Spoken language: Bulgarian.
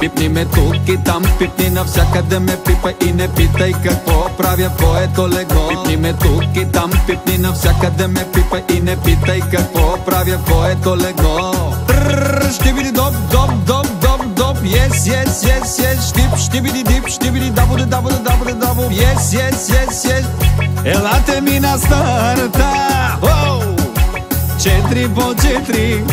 Пипни ме тук и там, пипни навсякъде ме пипа и не питай какво правя твоето легло Пипни ме тук и там, пипни навсякъде ме пипа и не питай какво правя твоето легло Ще види доп, доп, доп, доп, доп, yes, yes, yes, yes, штип, ще види дип, ще види дабо, дабо, дабо, дабо, yes, yes, yes, yes. Елате ми на старта, Четири по четири.